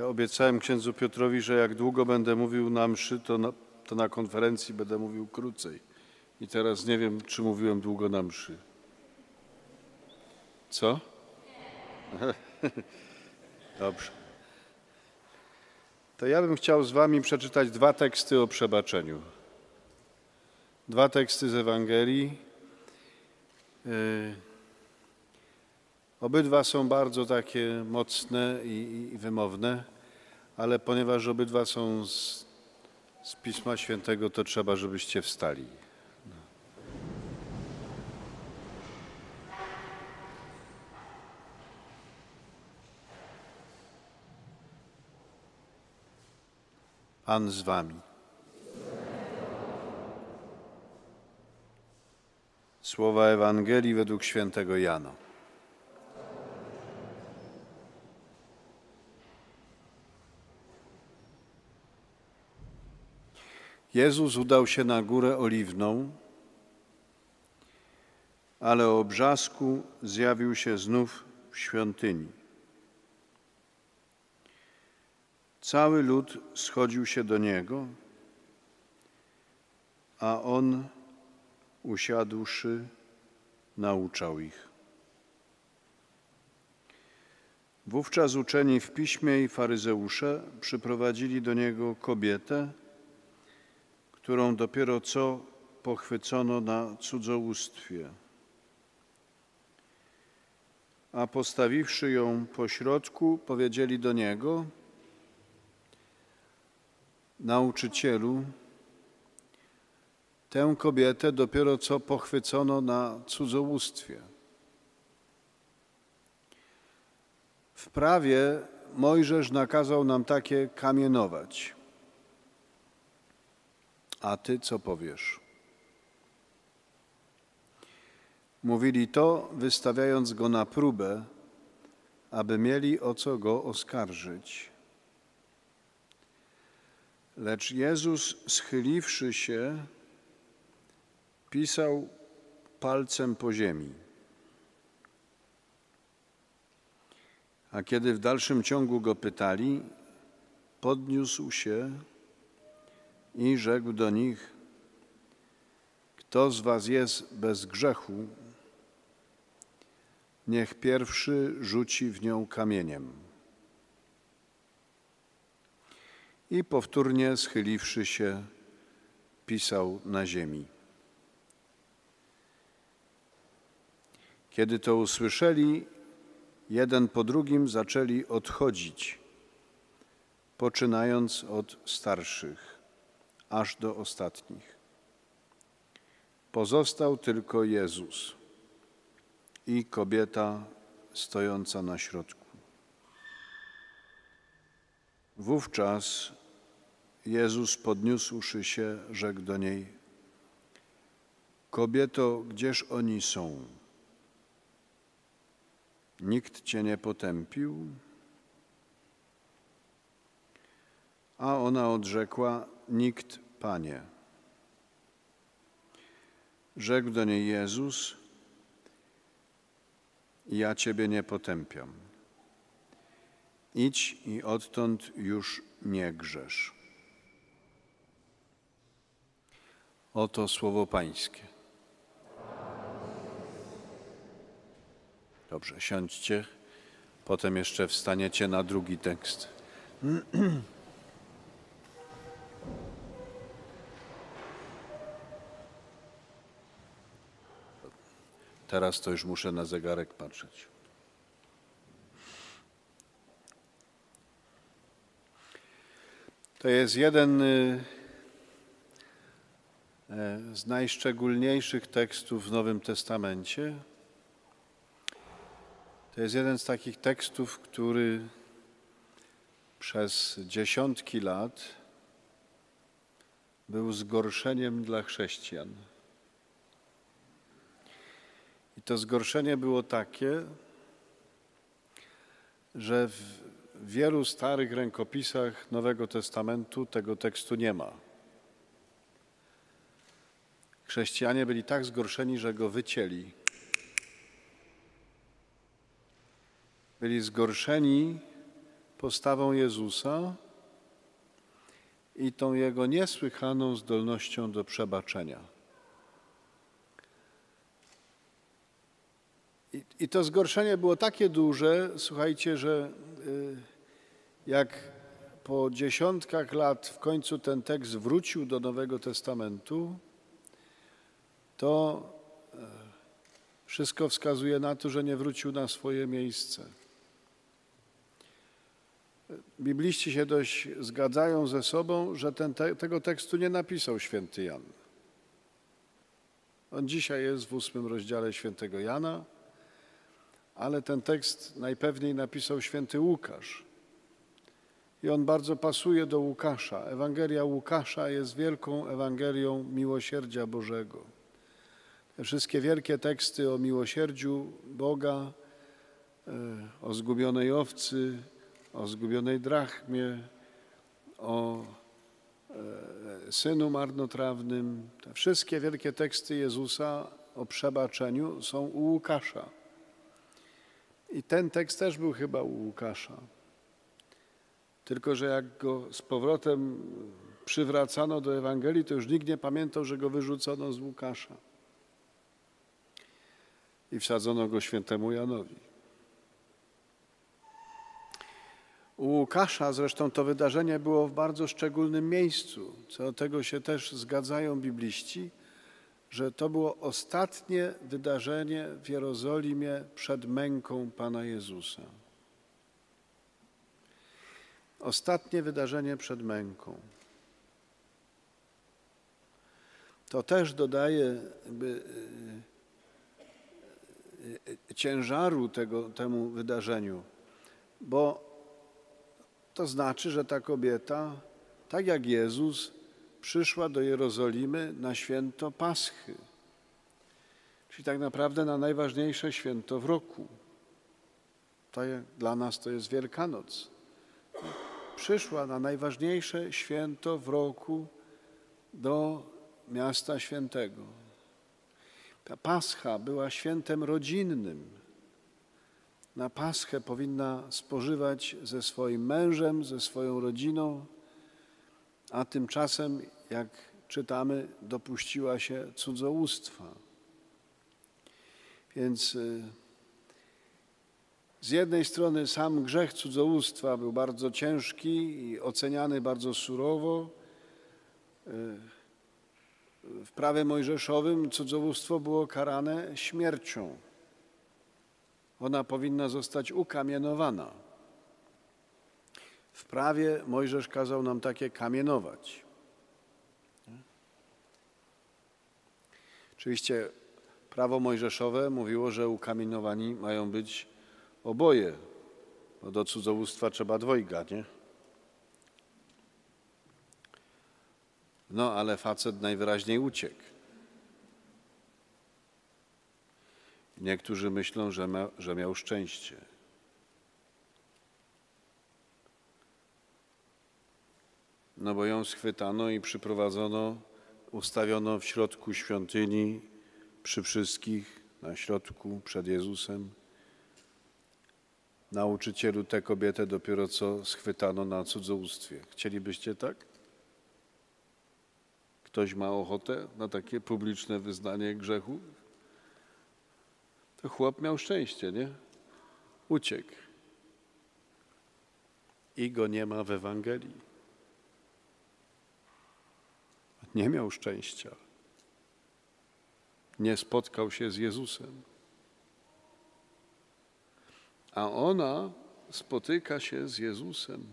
Ja obiecałem księdzu Piotrowi, że jak długo będę mówił na mszy, to na, to na konferencji będę mówił krócej. I teraz nie wiem, czy mówiłem długo na mszy. Co? Dobrze. To ja bym chciał z Wami przeczytać dwa teksty o przebaczeniu. Dwa teksty z Ewangelii. Yy, Obydwa są bardzo takie mocne i, i wymowne, ale ponieważ obydwa są z, z Pisma Świętego, to trzeba, żebyście wstali. Pan z wami. Słowa Ewangelii według świętego Jana. Jezus udał się na górę oliwną, ale o brzasku zjawił się znów w świątyni. Cały lud schodził się do niego, a on, usiadłszy, nauczał ich. Wówczas uczeni w piśmie i faryzeusze przyprowadzili do niego kobietę, którą dopiero co pochwycono na cudzołóstwie. A postawiwszy ją pośrodku, powiedzieli do niego: Nauczycielu, tę kobietę dopiero co pochwycono na cudzołóstwie. W prawie Mojżesz nakazał nam takie kamienować. A ty co powiesz? Mówili to, wystawiając go na próbę, aby mieli o co go oskarżyć. Lecz Jezus, schyliwszy się, pisał palcem po ziemi. A kiedy w dalszym ciągu go pytali, podniósł się i rzekł do nich: Kto z was jest bez grzechu, niech pierwszy rzuci w nią kamieniem. I powtórnie schyliwszy się, pisał na ziemi. Kiedy to usłyszeli, jeden po drugim zaczęli odchodzić, poczynając od starszych aż do ostatnich. Pozostał tylko Jezus i kobieta stojąca na środku. Wówczas Jezus podniósłszy się, rzekł do niej: Kobieto, gdzież oni są? Nikt cię nie potępił? A ona odrzekła: Nikt, Panie. Rzekł do niej Jezus: Ja Ciebie nie potępiam. Idź i odtąd już nie grzesz. Oto słowo Pańskie. Dobrze, siądźcie. Potem jeszcze wstaniecie na drugi tekst. Teraz to już muszę na zegarek patrzeć. To jest jeden y, e, z najszczególniejszych tekstów w Nowym Testamencie. To jest jeden z takich tekstów, który przez dziesiątki lat był zgorszeniem dla chrześcijan. I to zgorszenie było takie, że w wielu starych rękopisach Nowego Testamentu tego tekstu nie ma. Chrześcijanie byli tak zgorszeni, że go wycięli. Byli zgorszeni postawą Jezusa i tą Jego niesłychaną zdolnością do przebaczenia. I, to zgorszenie było takie duże, słuchajcie, że y, jak po dziesiątkach lat w końcu ten tekst wrócił do Nowego Testamentu, to e, wszystko wskazuje na to, że nie wrócił na swoje miejsce. Bibliści się dość zgadzają ze sobą, że ten, te, tego tekstu nie napisał święty Jan. On dzisiaj jest w ósmym rozdziale świętego Jana, ale ten tekst najpewniej napisał święty Łukasz. I on bardzo pasuje do Łukasza. Ewangelia Łukasza jest wielką Ewangelią miłosierdzia Bożego. Te wszystkie wielkie teksty o miłosierdziu Boga, e, o zgubionej owcy, o zgubionej drachmie, o e, synu marnotrawnym. Te wszystkie wielkie teksty Jezusa o przebaczeniu są u Łukasza. I ten tekst też był chyba u Łukasza. Tylko, że jak go z powrotem przywracano do Ewangelii, to już nikt nie pamiętał, że go wyrzucono z Łukasza. I wsadzono go świętemu Janowi. U Łukasza zresztą to wydarzenie było w bardzo szczególnym miejscu. Co do tego się też zgadzają bibliści, że to było ostatnie wydarzenie w Jerozolimie przed męką Pana Jezusa. Ostatnie wydarzenie przed męką. To też dodaje jakby, e, e, ciężaru tego, temu wydarzeniu, bo to znaczy, że ta kobieta, tak jak Jezus, przyszła do Jerozolimy na święto Paschy, czyli tak naprawdę na najważniejsze święto w roku. To dla nas to jest Wielkanoc przyszła na najważniejsze święto w roku do miasta świętego. Ta Pascha była świętem rodzinnym. Na Paschę powinna spożywać ze swoim mężem, ze swoją rodziną, a tymczasem, jak czytamy, dopuściła się cudzołóstwa. Więc y, z jednej strony sam grzech cudzołóstwa był bardzo ciężki i oceniany bardzo surowo. E, w prawie mojżeszowym cudzołóstwo było karane śmiercią. Ona powinna zostać ukamienowana. W prawie Mojżesz kazał nam takie kamienować. Oczywiście prawo mojżeszowe mówiło, że ukamienowani mają być oboje, bo do cudzołóstwa trzeba dwojga, nie? No, ale facet najwyraźniej uciekł. Niektórzy myślą, że, że miał szczęście. No bo ją schwytano i przyprowadzono, ustawiono w środku świątyni przy wszystkich, na środku przed Jezusem nauczycielu tę kobietę dopiero co schwytano na cudzołóstwie. Chcielibyście tak? Ktoś ma ochotę na takie publiczne wyznanie grzechu? To chłop miał szczęście, nie? Uciekł. I go nie ma w Ewangelii. Nie miał szczęścia. Nie spotkał się z Jezusem a ona spotyka się z Jezusem.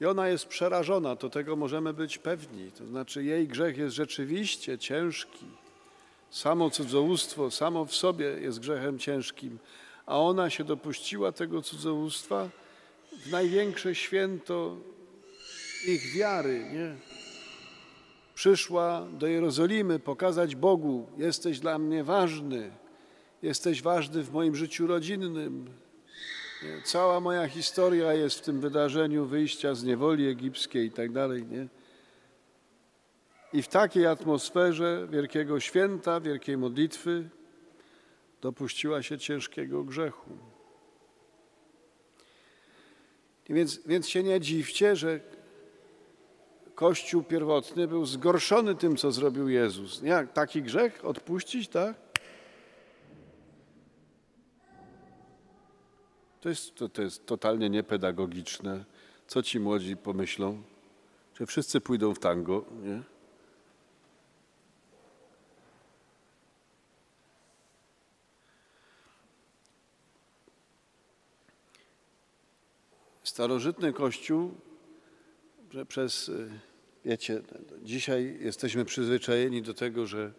I ona jest przerażona, to tego możemy być pewni. To znaczy, jej grzech jest rzeczywiście ciężki. Samo cudzołóstwo, samo w sobie jest grzechem ciężkim, a ona się dopuściła tego cudzołóstwa w największe święto ich wiary. Nie? Przyszła do Jerozolimy pokazać Bogu: Jesteś dla mnie ważny, jesteś ważny w moim życiu rodzinnym. Cała moja historia jest w tym wydarzeniu wyjścia z niewoli egipskiej i tak dalej, nie? I w takiej atmosferze wielkiego święta, wielkiej modlitwy dopuściła się ciężkiego grzechu. Więc, więc się nie dziwcie, że Kościół pierwotny był zgorszony tym, co zrobił Jezus. Jak taki grzech odpuścić, tak? To jest, to, to jest totalnie niepedagogiczne. Co ci młodzi pomyślą? Że wszyscy pójdą w tango, nie? Starożytny Kościół, że przez, y, wiecie, dzisiaj jesteśmy przyzwyczajeni do tego, że,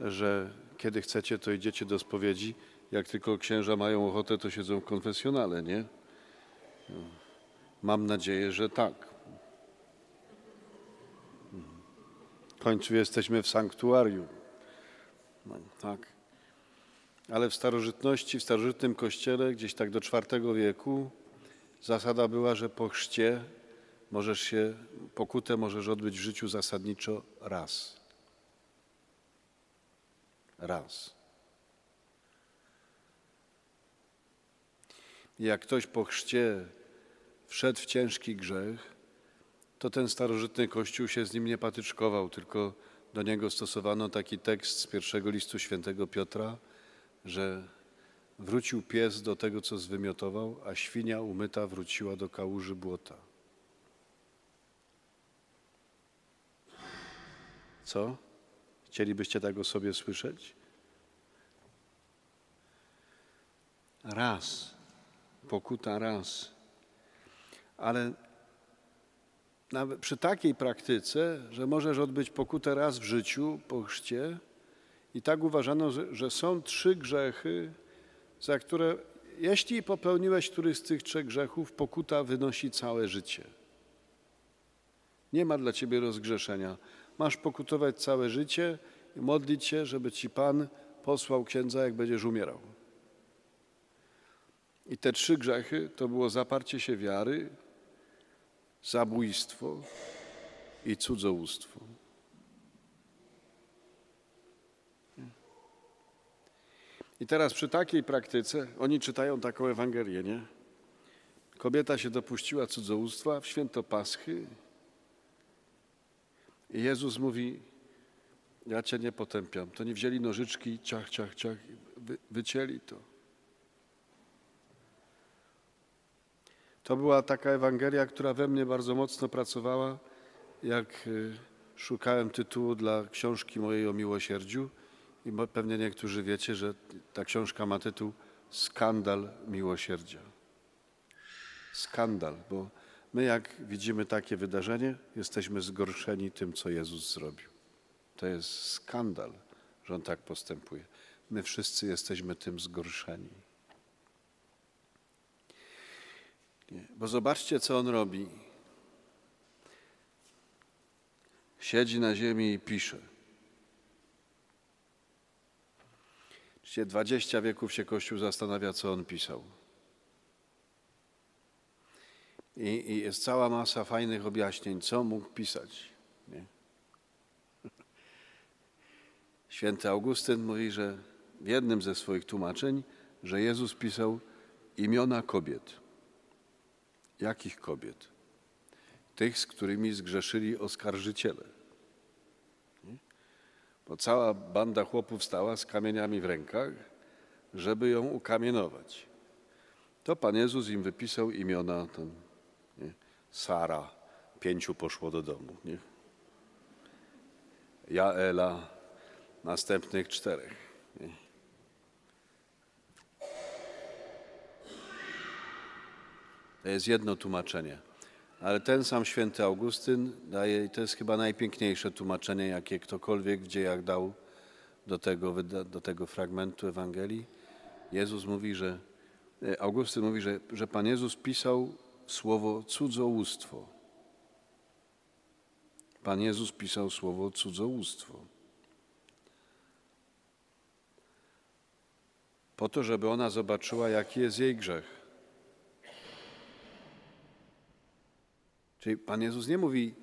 że kiedy chcecie, to idziecie do spowiedzi. Jak tylko księża mają ochotę, to siedzą w konfesjonale, nie? Mam nadzieję, że tak. W końcu jesteśmy w sanktuarium. No, tak. Ale w starożytności, w starożytnym kościele, gdzieś tak do IV wieku, zasada była, że po chrzcie możesz się, pokutę możesz odbyć w życiu zasadniczo raz. Raz. Jak ktoś po chrzcie wszedł w ciężki grzech, to ten starożytny kościół się z nim nie patyczkował, tylko do niego stosowano taki tekst z pierwszego listu świętego Piotra, że wrócił pies do tego, co zwymiotował, a świnia umyta wróciła do kałuży błota. Co? Chcielibyście tak o sobie słyszeć? Raz, pokuta raz. Ale nawet przy takiej praktyce, że możesz odbyć pokutę raz w życiu po chrzcie, i tak uważano, że, są trzy grzechy, za które, jeśli popełniłeś któryś z tych trzech grzechów, pokuta wynosi całe życie. Nie ma dla ciebie rozgrzeszenia. Masz pokutować całe życie i modlić się, żeby ci Pan posłał księdza, jak będziesz umierał. I te trzy grzechy to było zaparcie się wiary, zabójstwo i cudzołóstwo. I teraz przy takiej praktyce oni czytają taką Ewangelię, nie? Kobieta się dopuściła cudzołóstwa w święto Paschy i Jezus mówi, ja Cię nie potępiam. To nie wzięli nożyczki, ciach, ciach, ciach, wy, wycięli to. To była taka Ewangelia, która we mnie bardzo mocno pracowała, jak y, szukałem tytułu dla książki mojej o miłosierdziu. I pewnie niektórzy wiecie, że ta książka ma tytuł Skandal miłosierdzia. Skandal, bo my jak widzimy takie wydarzenie, jesteśmy zgorszeni tym, co Jezus zrobił. To jest skandal, że On tak postępuje. My wszyscy jesteśmy tym zgorszeni. Bo zobaczcie, co On robi. Siedzi na ziemi i pisze. Właściwie 20 wieków się Kościół zastanawia, co on pisał. I, I, jest cała masa fajnych objaśnień, co mógł pisać. Nie? Święty Augustyn mówi, że w jednym ze swoich tłumaczeń, że Jezus pisał imiona kobiet. Jakich kobiet? Tych, z którymi zgrzeszyli oskarżyciele bo cała banda chłopów stała z kamieniami w rękach, żeby ją ukamienować. To Pan Jezus im wypisał imiona, tam, nie? Sara, pięciu poszło do domu, nie? Jaela, następnych czterech. Nie? To jest jedno tłumaczenie. Ale ten sam święty Augustyn daje, i to jest chyba najpiękniejsze tłumaczenie, jakie ktokolwiek w dziejach dał do tego, do tego fragmentu Ewangelii. Jezus mówi, że, e, Augustyn mówi, że, że Pan Jezus pisał słowo cudzołóstwo. Pan Jezus pisał słowo cudzołóstwo. Po to, żeby ona zobaczyła, jaki jest jej grzech. Czyli Pan Jezus nie mówi,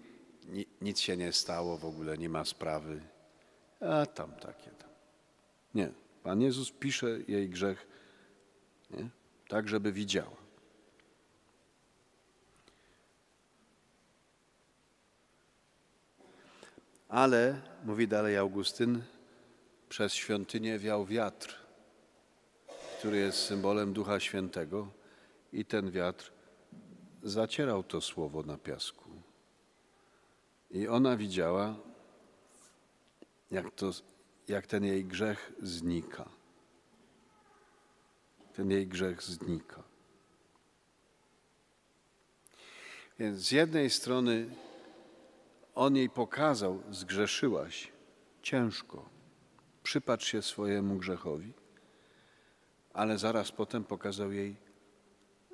nic się nie stało, w ogóle nie ma sprawy. A tam takie tam. Nie. Pan Jezus pisze jej grzech nie? tak, żeby widziała. Ale, mówi dalej Augustyn, przez świątynię wiał wiatr, który jest symbolem Ducha Świętego, i ten wiatr zacierał to słowo na piasku. I ona widziała, jak, to, jak ten jej grzech znika. Ten jej grzech znika. Więc z jednej strony on jej pokazał, zgrzeszyłaś ciężko, przypatrz się swojemu grzechowi, ale zaraz potem pokazał jej,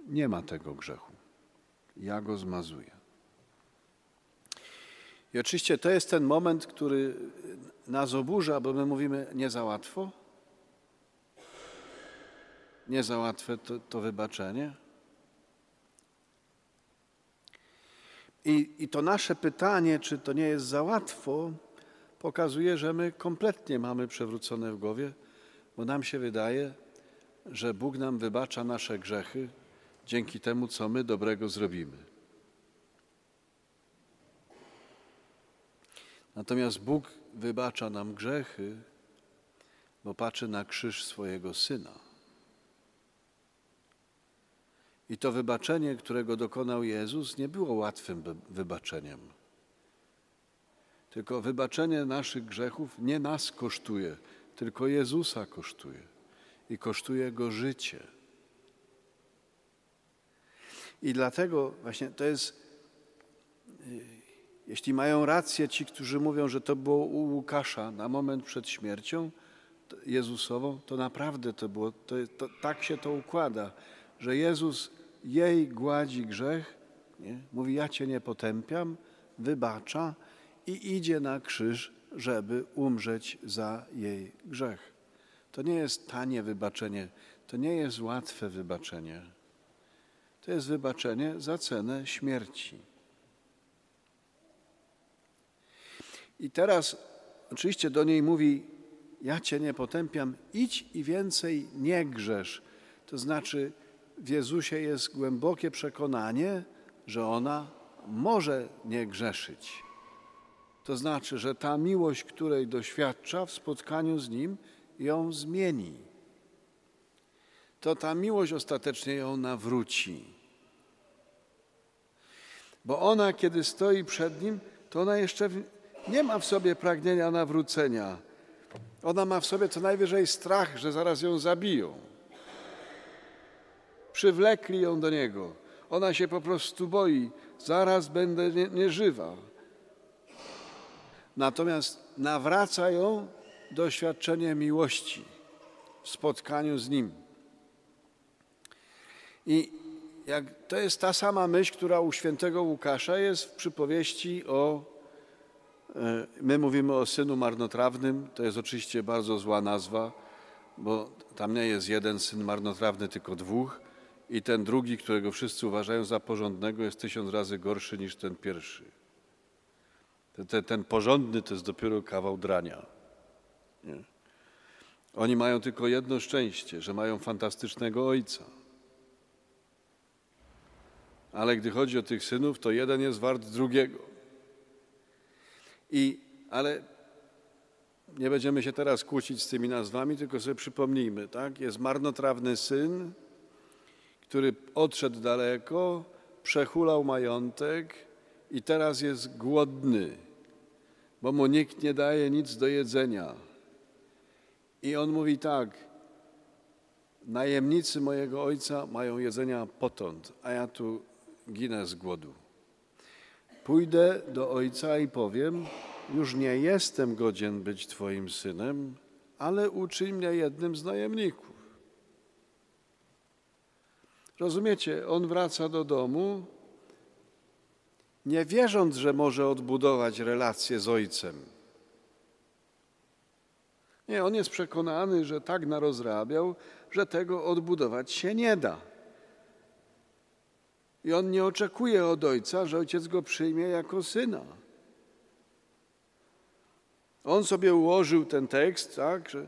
nie ma tego grzechu. Ja go zmazuję. I oczywiście to jest ten moment, który nas oburza, bo my mówimy nie za łatwo. Nie za łatwe to, to wybaczenie. I, I to nasze pytanie, czy to nie jest za łatwo, pokazuje, że my kompletnie mamy przewrócone w głowie, bo nam się wydaje, że Bóg nam wybacza nasze grzechy dzięki temu, co my dobrego zrobimy. Natomiast Bóg wybacza nam grzechy, bo patrzy na krzyż swojego Syna. I to wybaczenie, którego dokonał Jezus, nie było łatwym wybaczeniem. Tylko wybaczenie naszych grzechów nie nas kosztuje, tylko Jezusa kosztuje. I kosztuje go życie. I dlatego właśnie to jest, y, jeśli mają rację ci, którzy mówią, że to było u Łukasza na moment przed śmiercią Jezusową, to naprawdę to było, to, to tak się to układa, że Jezus jej gładzi grzech, nie? mówi ja cię nie potępiam, wybacza i idzie na krzyż, żeby umrzeć za jej grzech. To nie jest tanie wybaczenie, to nie jest łatwe wybaczenie to jest wybaczenie za cenę śmierci. I teraz oczywiście do niej mówi: Ja cię nie potępiam, idź i więcej nie grzesz. To znaczy, w Jezusie jest głębokie przekonanie, że ona może nie grzeszyć. To znaczy, że ta miłość, której doświadcza w spotkaniu z Nim, ją zmieni. To ta miłość ostatecznie ją nawróci. Bo ona, kiedy stoi przed nim, to ona jeszcze nie ma w sobie pragnienia nawrócenia. Ona ma w sobie co najwyżej strach, że zaraz ją zabiją. Przywlekli ją do niego. Ona się po prostu boi, zaraz będę nieżywa. Natomiast nawraca ją doświadczenie miłości w spotkaniu z Nim. I jak, to jest ta sama myśl, która u świętego Łukasza jest w przypowieści o. E, my mówimy o synu marnotrawnym, to jest oczywiście bardzo zła nazwa, bo tam nie jest jeden syn marnotrawny, tylko dwóch, i ten drugi, którego wszyscy uważają za porządnego, jest tysiąc razy gorszy niż ten pierwszy. Ten, ten porządny to jest dopiero kawał drania. Nie? Oni mają tylko jedno szczęście, że mają fantastycznego ojca ale gdy chodzi o tych synów, to jeden jest wart drugiego. I, ale nie będziemy się teraz kłócić z tymi nazwami, tylko sobie przypomnijmy, tak? Jest marnotrawny syn, który odszedł daleko, przehulał majątek i teraz jest głodny, bo mu nikt nie daje nic do jedzenia. I on mówi tak, najemnicy mojego ojca mają jedzenia potąd, a ja tu ginę z głodu. Pójdę do ojca i powiem: Już nie jestem godzien być Twoim synem, ale uczyń mnie jednym z najemników. Rozumiecie, on wraca do domu, nie wierząc, że może odbudować relacje z ojcem. Nie, on jest przekonany, że tak narozrabiał, że tego odbudować się nie da. I on nie oczekuje od ojca, że ojciec go przyjmie jako syna. On sobie ułożył ten tekst, tak, że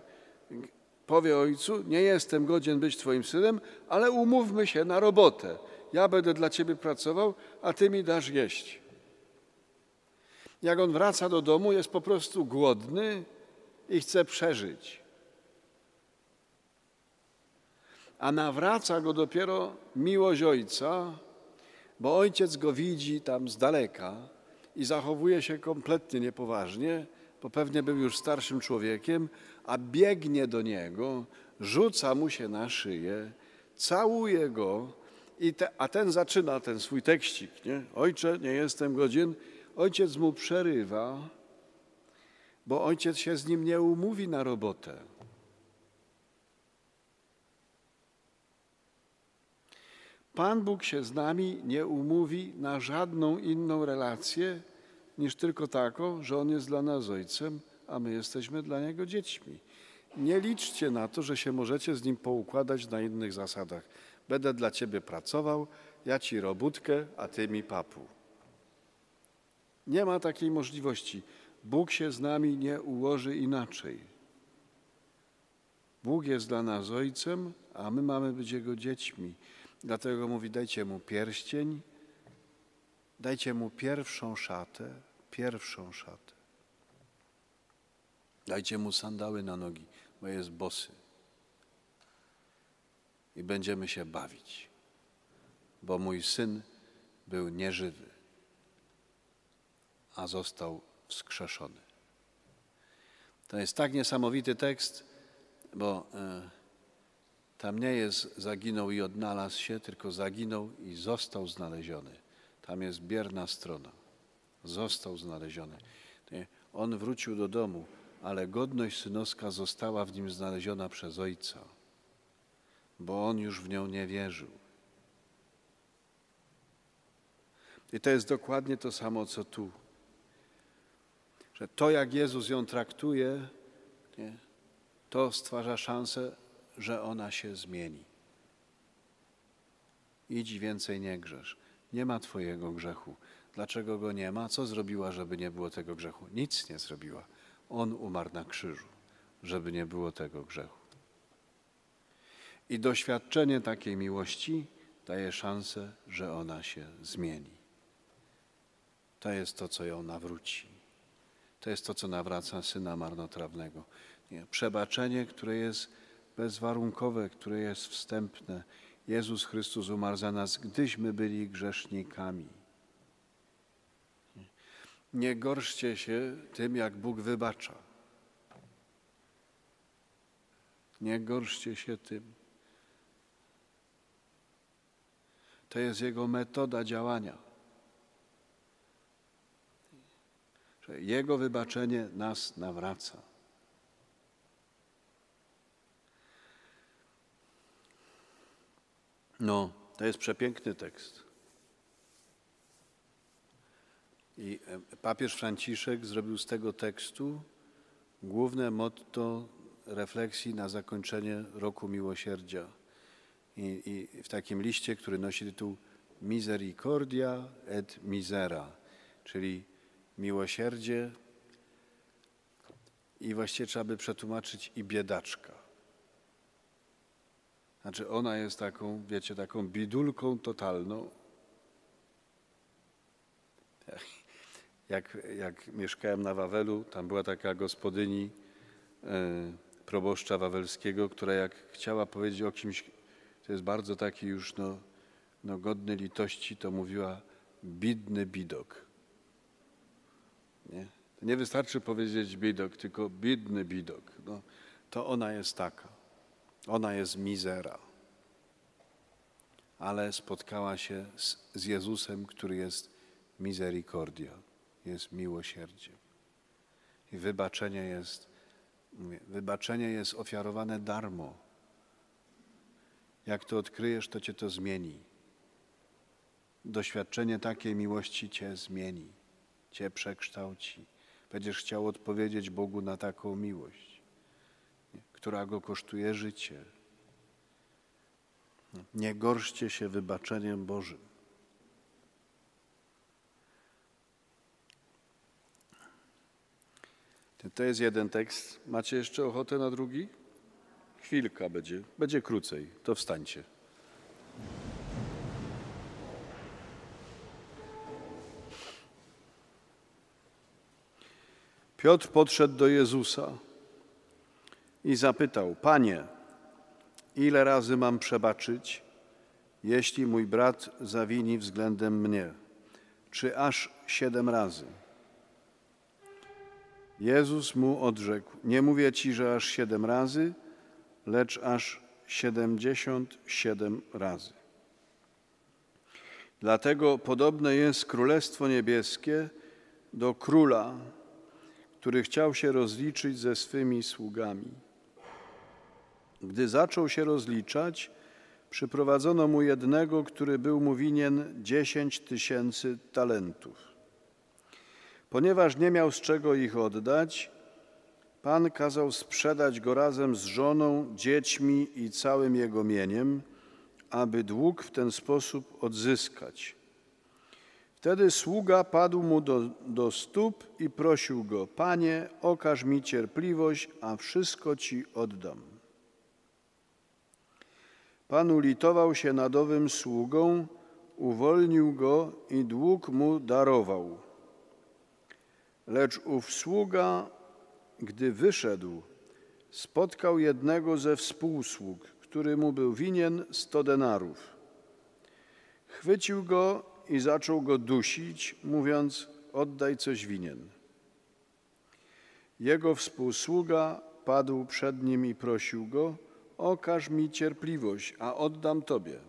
powie ojcu: Nie jestem godzien być Twoim synem, ale umówmy się na robotę. Ja będę dla Ciebie pracował, a Ty mi dasz jeść. Jak on wraca do domu, jest po prostu głodny i chce przeżyć. A nawraca go dopiero miłość ojca, bo ojciec go widzi tam z daleka i zachowuje się kompletnie niepoważnie, bo pewnie był już starszym człowiekiem, a biegnie do niego, rzuca mu się na szyję, całuje go, i te, a ten zaczyna ten swój tekścik, nie? Ojcze, nie jestem godzien. Ojciec mu przerywa, bo ojciec się z nim nie umówi na robotę. Pan Bóg się z nami nie umówi na żadną inną relację niż tylko taką, że On jest dla nas Ojcem, a my jesteśmy dla Niego dziećmi. Nie liczcie na to, że się możecie z Nim poukładać na innych zasadach. Będę dla Ciebie pracował, ja Ci robótkę, a Ty mi papu. Nie ma takiej możliwości. Bóg się z nami nie ułoży inaczej. Bóg jest dla nas Ojcem, a my mamy być Jego dziećmi. Dlatego mówi, dajcie Mu pierścień, dajcie Mu pierwszą szatę, pierwszą szatę. Dajcie Mu sandały na nogi, bo jest bosy. I będziemy się bawić, bo mój syn był nieżywy, a został wskrzeszony. To jest tak niesamowity tekst, bo e, tam nie jest zaginął i odnalazł się, tylko zaginął i został znaleziony. Tam jest bierna strona. Został znaleziony. On wrócił do domu, ale godność synowska została w nim znaleziona przez ojca, bo on już w nią nie wierzył. I to jest dokładnie to samo, co tu. Że to, jak Jezus ją traktuje, nie, to stwarza szansę, że ona się zmieni. Idź więcej nie grzesz. Nie ma Twojego grzechu. Dlaczego go nie ma? Co zrobiła, żeby nie było tego grzechu? Nic nie zrobiła. On umarł na krzyżu, żeby nie było tego grzechu. I doświadczenie takiej miłości daje szansę, że ona się zmieni. To jest to, co ją nawróci. To jest to, co nawraca syna marnotrawnego. Nie, przebaczenie, które jest bezwarunkowe, które jest wstępne. Jezus Chrystus umarł za nas, gdyśmy byli grzesznikami. Nie gorszcie się tym, jak Bóg wybacza. Nie gorszcie się tym. To jest Jego metoda działania. Że Jego wybaczenie nas nawraca. No, to jest przepiękny tekst. I e, papież Franciszek zrobił z tego tekstu główne motto refleksji na zakończenie roku miłosierdzia. I, I, w takim liście, który nosi tytuł Misericordia et Misera, czyli miłosierdzie i właściwie trzeba by przetłumaczyć i biedaczka. Znaczy ona jest taką, wiecie, taką bidulką totalną. Jak, jak mieszkałem na Wawelu, tam była taka gospodyni e, proboszcza wawelskiego, która jak chciała powiedzieć o kimś, to jest bardzo taki już no, no godny litości, to mówiła bidny bidok. Nie? Nie wystarczy powiedzieć bidok, tylko bidny bidok. No, to ona jest taka. Ona jest mizera. Ale spotkała się z, z Jezusem, który jest misericordia, jest miłosierdziem. I wybaczenie jest, mówię, wybaczenie jest ofiarowane darmo. Jak to odkryjesz, to cię to zmieni. Doświadczenie takiej miłości cię zmieni, cię przekształci. Będziesz chciał odpowiedzieć Bogu na taką miłość która go kosztuje życie. Nie gorszcie się wybaczeniem Bożym. To jest jeden tekst. Macie jeszcze ochotę na drugi? Chwilka będzie, będzie krócej. To wstańcie. Piotr podszedł do Jezusa i zapytał: Panie, ile razy mam przebaczyć, jeśli mój brat zawini względem mnie? Czy aż siedem razy? Jezus mu odrzekł: Nie mówię ci, że aż siedem razy, lecz aż siedemdziesiąt siedem razy. Dlatego podobne jest Królestwo Niebieskie do króla, który chciał się rozliczyć ze swymi sługami. Gdy zaczął się rozliczać, przyprowadzono mu jednego, który był mu winien dziesięć tysięcy talentów. Ponieważ nie miał z czego ich oddać, Pan kazał sprzedać go razem z żoną, dziećmi i całym jego mieniem, aby dług w ten sposób odzyskać. Wtedy sługa padł mu do, do stóp i prosił go: Panie, okaż mi cierpliwość, a wszystko ci oddam. Pan ulitował się nad owym sługą, uwolnił go i dług mu darował. Lecz ów sługa, gdy wyszedł, spotkał jednego ze współsług, który mu był winien sto denarów. Chwycił go i zaczął go dusić, mówiąc: Oddaj coś winien. Jego współsługa padł przed nim i prosił go: Okaż mi cierpliwość, a oddam tobie.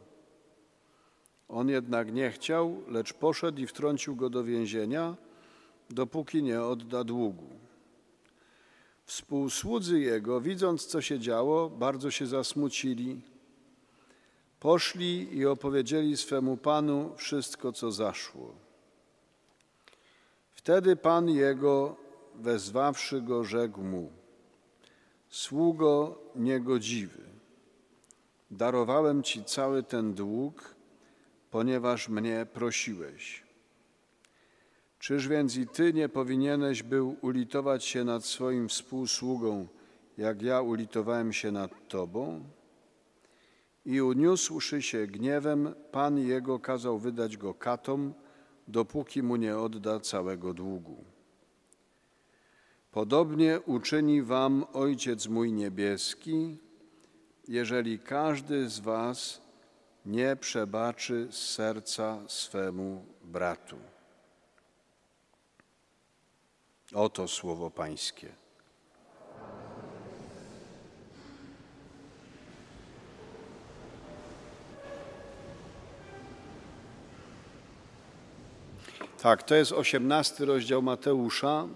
On jednak nie chciał, lecz poszedł i wtrącił go do więzienia, dopóki nie odda długu. Współsłudzy jego, widząc co się działo, bardzo się zasmucili. Poszli i opowiedzieli swemu panu wszystko, co zaszło. Wtedy pan jego, wezwawszy go, rzekł mu: Sługo niegodziwy, darowałem ci cały ten dług, ponieważ mnie prosiłeś. Czyż więc i ty nie powinieneś był ulitować się nad swoim współsługą, jak ja ulitowałem się nad tobą? I uniósłszy się gniewem, Pan jego kazał wydać go katom, dopóki mu nie odda całego długu. Podobnie uczyni wam Ojciec mój niebieski, jeżeli każdy z was nie przebaczy serca swemu bratu. Oto słowo Pańskie. Tak, to jest osiemnasty rozdział Mateusza.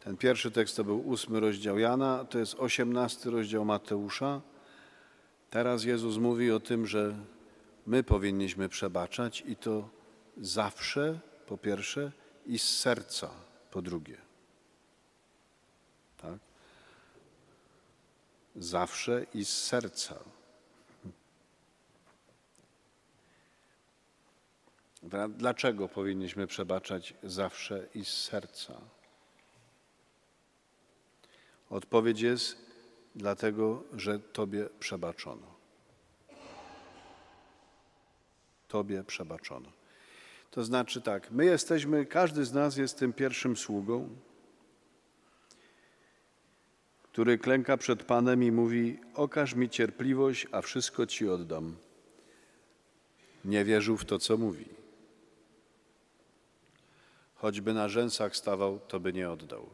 Ten pierwszy tekst to był ósmy rozdział Jana, to jest osiemnasty rozdział Mateusza. Teraz Jezus mówi o tym, że my powinniśmy przebaczać i to zawsze, po pierwsze, i z serca, po drugie. Tak? Zawsze i z serca. Dlaczego powinniśmy przebaczać zawsze i z serca? Odpowiedź jest dlatego, że Tobie przebaczono. Tobie przebaczono. To znaczy tak, my jesteśmy, każdy z nas jest tym pierwszym sługą, który klęka przed Panem i mówi: Okaż mi cierpliwość, a wszystko Ci oddam. Nie wierzył w to, co mówi. Choćby na rzęsach stawał, to by nie oddał.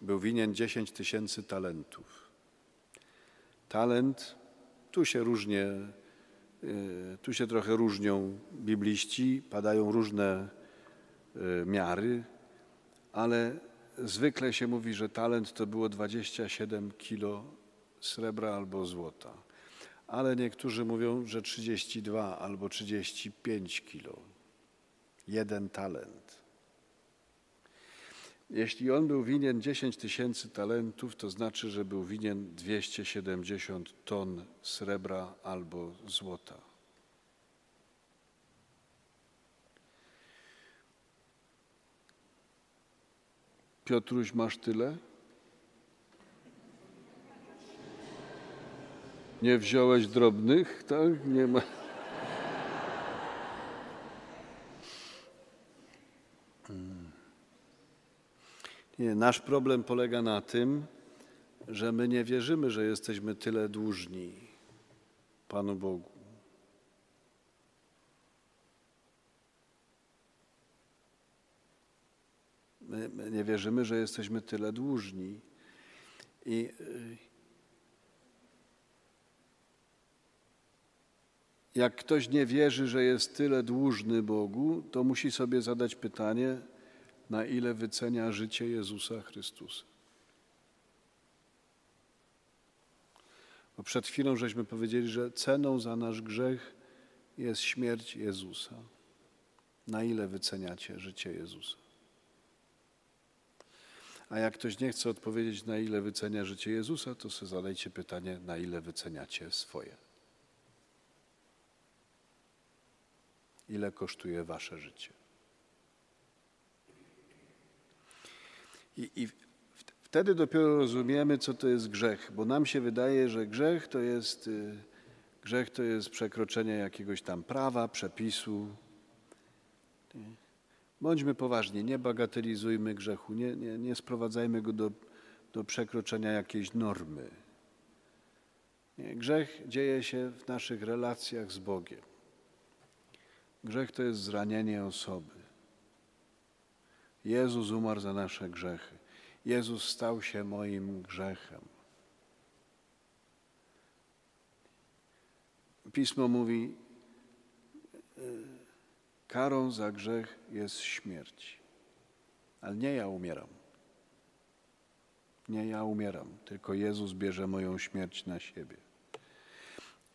Był winien 10 tysięcy talentów. Talent, tu się różnie, tu się trochę różnią bibliści, padają różne y, miary, ale zwykle się mówi, że talent to było 27 kilo srebra albo złota. Ale niektórzy mówią, że 32 albo 35 kilo jeden talent. Jeśli on był winien 10 tysięcy talentów, to znaczy, że był winien 270 ton srebra albo złota. Piotruś, masz tyle? Nie wziąłeś drobnych, tak? Nie ma. Nie, nasz problem polega na tym, że my nie wierzymy, że jesteśmy tyle dłużni Panu Bogu. My, my nie wierzymy, że jesteśmy tyle dłużni. I y, jak ktoś nie wierzy, że jest tyle dłużny Bogu, to musi sobie zadać pytanie, na ile wycenia życie Jezusa Chrystusa. Bo przed chwilą żeśmy powiedzieli, że ceną za nasz grzech jest śmierć Jezusa. Na ile wyceniacie życie Jezusa? A jak ktoś nie chce odpowiedzieć, na ile wycenia życie Jezusa, to sobie zadajcie pytanie, na ile wyceniacie swoje. Ile kosztuje wasze życie? I, I, wtedy dopiero rozumiemy, co to jest grzech, bo nam się wydaje, że grzech to jest, y, grzech to jest przekroczenie jakiegoś tam prawa, przepisu. Bądźmy poważni, nie bagatelizujmy grzechu, nie, nie, nie sprowadzajmy go do, do przekroczenia jakiejś normy. Nie, grzech dzieje się w naszych relacjach z Bogiem. Grzech to jest zranienie osoby. Jezus umarł za nasze grzechy. Jezus stał się moim grzechem. Pismo mówi, karą za grzech jest śmierć. Ale nie ja umieram. Nie ja umieram, tylko Jezus bierze moją śmierć na siebie.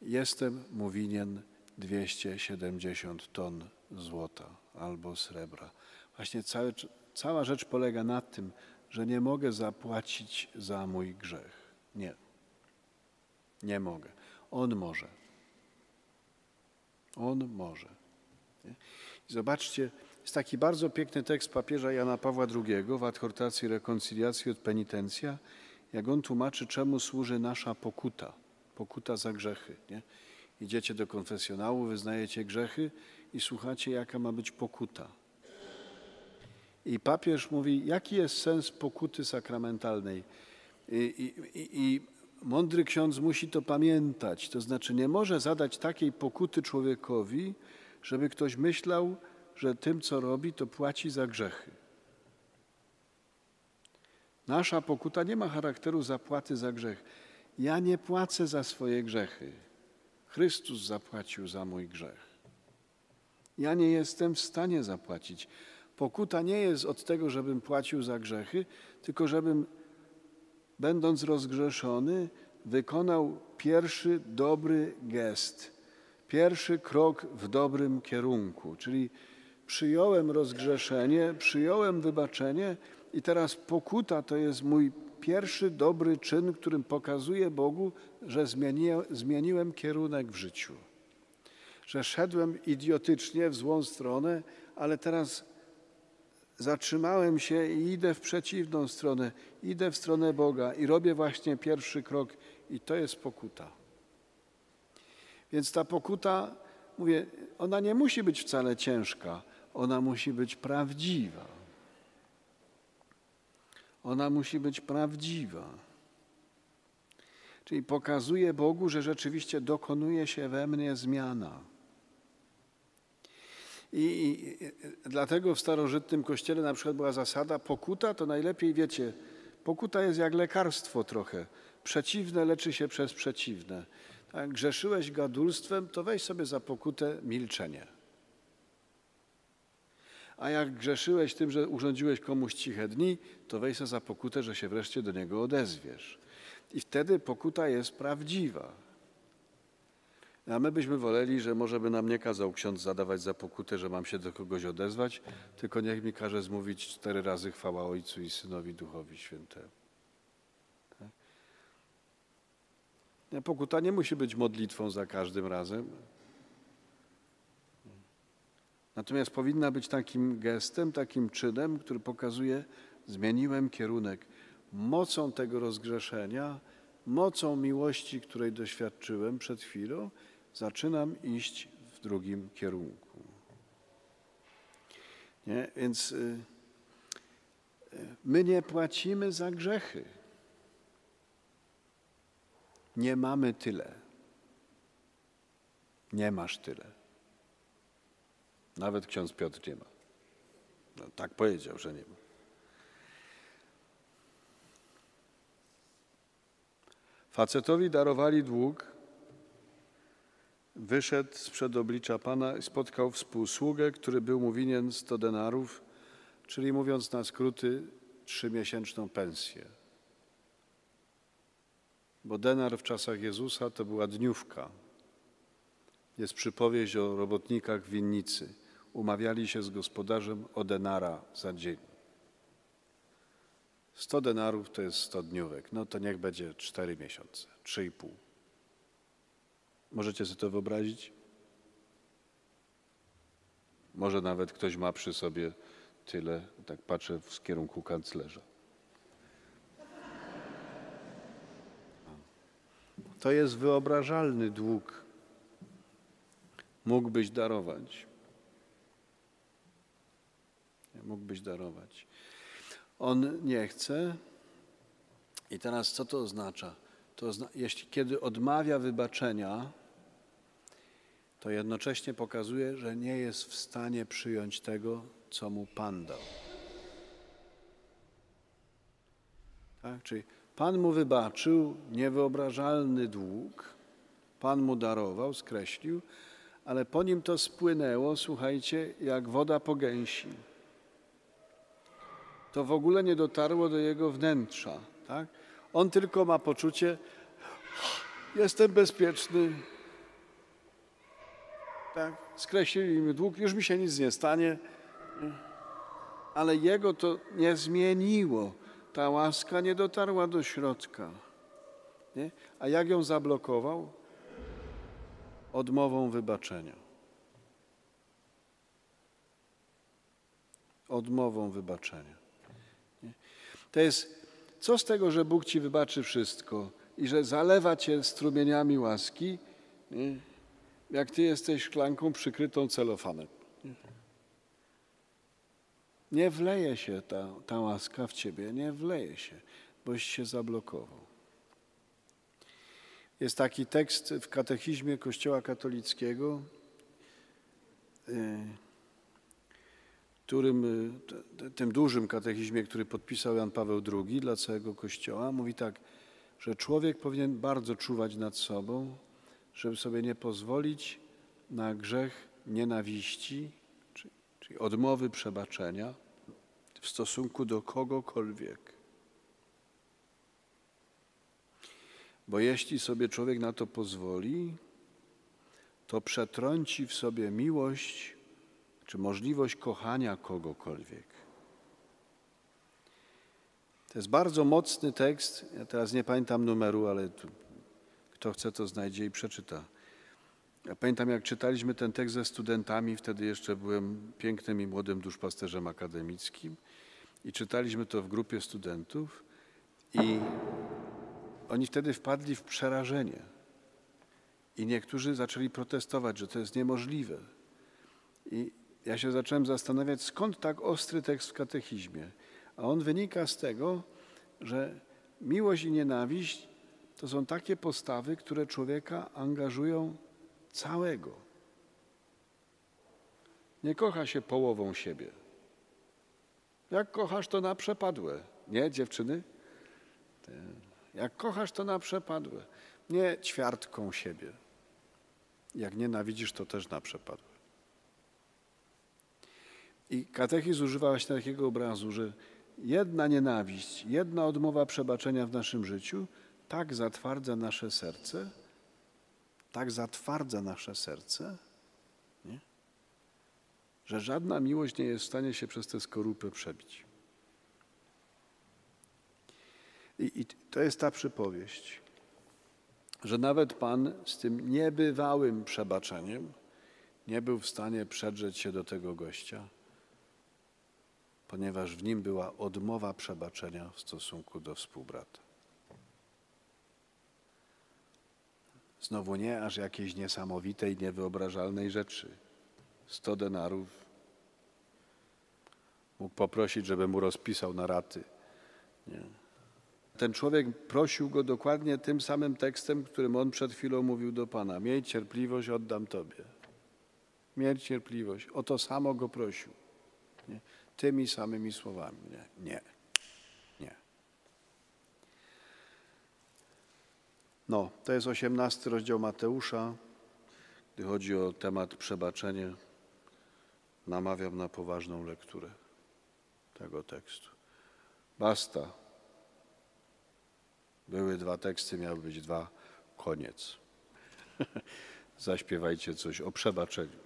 Jestem mu winien 270 ton złota albo srebra. Właśnie cały, cała rzecz polega na tym, że nie mogę zapłacić za mój grzech. Nie. Nie mogę. On może. On może. Nie? I zobaczcie, jest taki bardzo piękny tekst papieża Jana Pawła II w adhortacji rekonciliacji od penitencja, jak on tłumaczy, czemu służy nasza pokuta. Pokuta za grzechy. Nie? Idziecie do konfesjonału, wyznajecie grzechy i słuchacie, jaka ma być pokuta. I papież mówi, jaki jest sens pokuty sakramentalnej. I, i, I, mądry ksiądz musi to pamiętać. To znaczy, nie może zadać takiej pokuty człowiekowi, żeby ktoś myślał, że tym, co robi, to płaci za grzechy. Nasza pokuta nie ma charakteru zapłaty za grzech. Ja nie płacę za swoje grzechy. Chrystus zapłacił za mój grzech. Ja nie jestem w stanie zapłacić. Pokuta nie jest od tego, żebym płacił za grzechy, tylko żebym, będąc rozgrzeszony, wykonał pierwszy dobry gest, pierwszy krok w dobrym kierunku. Czyli przyjąłem rozgrzeszenie, przyjąłem wybaczenie i teraz pokuta to jest mój pierwszy dobry czyn, którym pokazuję Bogu, że zmieniłem, zmieniłem kierunek w życiu. Że szedłem idiotycznie w złą stronę, ale teraz zatrzymałem się i idę w przeciwną stronę, idę w stronę Boga i robię właśnie pierwszy krok, i to jest pokuta. Więc ta pokuta, mówię, ona nie musi być wcale ciężka, ona musi być prawdziwa. Ona musi być prawdziwa. Czyli pokazuje Bogu, że rzeczywiście dokonuje się we mnie zmiana. I, i, I, dlatego w starożytnym kościele na przykład była zasada pokuta, to najlepiej wiecie, pokuta jest jak lekarstwo trochę. Przeciwne leczy się przez przeciwne. Jak grzeszyłeś gadulstwem, to weź sobie za pokutę milczenie. A jak grzeszyłeś tym, że urządziłeś komuś ciche dni, to weź sobie za pokutę, że się wreszcie do niego odezwiesz. I wtedy pokuta jest prawdziwa. A my byśmy woleli, że może by nam nie kazał ksiądz zadawać za pokutę, że mam się do kogoś odezwać, tylko niech mi każe zmówić cztery razy chwała Ojcu i Synowi Duchowi Świętemu. Tak? Pokuta nie musi być modlitwą za każdym razem. Natomiast powinna być takim gestem, takim czynem, który pokazuje, zmieniłem kierunek. Mocą tego rozgrzeszenia, mocą miłości, której doświadczyłem przed chwilą, zaczynam iść w drugim kierunku. Nie? Więc. Y My nie płacimy za grzechy. Nie mamy tyle. Nie masz tyle. Nawet ksiądz Piotr nie ma. No, tak powiedział, że nie ma. Facetowi darowali dług, wyszedł sprzed oblicza Pana i spotkał współsługę, który był mu winien 100 denarów, czyli mówiąc na skróty, trzymiesięczną pensję. Bo denar w czasach Jezusa to była dniówka. Jest przypowieść o robotnikach winnicy. Umawiali się z gospodarzem o denara za dzień. 100 denarów to jest 100 dniówek. No to niech będzie 4 miesiące, 3,5. Możecie sobie to wyobrazić? Może nawet ktoś ma przy sobie tyle, tak patrzę w kierunku kanclerza. To jest wyobrażalny dług. Mógłbyś darować. Mógłbyś darować. On nie chce. I teraz co to oznacza? To jeśli kiedy odmawia wybaczenia, to jednocześnie pokazuje, że nie jest w stanie przyjąć tego, co mu Pan dał. Tak? Czyli Pan mu wybaczył niewyobrażalny dług, Pan mu darował, skreślił, ale po nim to spłynęło, słuchajcie, jak woda po gęsi. To w ogóle nie dotarło do jego wnętrza. Tak? On tylko ma poczucie, jestem bezpieczny. Tak? Skreślili mi dług, już mi się nic nie stanie. Ale jego to nie zmieniło. Ta łaska nie dotarła do środka. Nie? A jak ją zablokował? Odmową wybaczenia. Odmową wybaczenia. Nie? To jest, co z tego, że Bóg ci wybaczy wszystko i że zalewa cię strumieniami łaski, nie? Jak ty jesteś szklanką przykrytą celofanem. Nie? Wleje się ta, ta łaska w ciebie, nie wleje się, boś się zablokował. Jest taki tekst w katechizmie Kościoła katolickiego, y, którym, tym dużym katechizmie, który podpisał Jan Paweł II dla całego Kościoła, mówi tak, że człowiek powinien bardzo czuwać nad sobą, żeby sobie nie pozwolić na grzech nienawiści, czyli odmowy przebaczenia w stosunku do kogokolwiek. Bo jeśli sobie człowiek na to pozwoli, to przetrąci w sobie miłość czy możliwość kochania kogokolwiek. To jest bardzo mocny tekst. Ja teraz nie pamiętam numeru, ale tu, kto chce, to znajdzie i przeczyta. Ja pamiętam, jak czytaliśmy ten tekst ze studentami, wtedy jeszcze byłem pięknym i młodym duszpasterzem akademickim i czytaliśmy to w grupie studentów i oni wtedy wpadli w przerażenie. I niektórzy zaczęli protestować, że to jest niemożliwe. I ja się zacząłem zastanawiać, skąd tak ostry tekst w katechizmie. A on wynika z tego, że miłość i nienawiść to są takie postawy, które człowieka angażują całego. Nie kocha się połową siebie. Jak kochasz, to na przepadłe. Nie, dziewczyny? Jak kochasz, to na przepadłe. Nie ćwiartką siebie. Jak nienawidzisz, to też na przepadłe. I katechizm używa właśnie takiego obrazu, że jedna nienawiść, jedna odmowa przebaczenia w naszym życiu tak zatwardza nasze serce, tak zatwardza nasze serce, nie? że żadna miłość nie jest w stanie się przez tę skorupę przebić. I, I, to jest ta przypowieść, że nawet Pan z tym niebywałym przebaczeniem nie był w stanie przedrzeć się do tego gościa, ponieważ w nim była odmowa przebaczenia w stosunku do współbrata. Znowu nie aż jakiejś niesamowitej, niewyobrażalnej rzeczy. Sto denarów. Mógł poprosić, żeby mu rozpisał na raty. Nie. Ten człowiek prosił go dokładnie tym samym tekstem, którym on przed chwilą mówił do Pana. Miej cierpliwość, oddam Tobie. Miej cierpliwość. O to samo go prosił. Nie? Tymi samymi słowami. Nie. Nie. No, to jest osiemnasty rozdział Mateusza. Gdy chodzi o temat przebaczenie, namawiam na poważną lekturę tego tekstu. Basta. Były dwa teksty, miały być dwa, koniec. Zaśpiewajcie coś o przebaczeniu.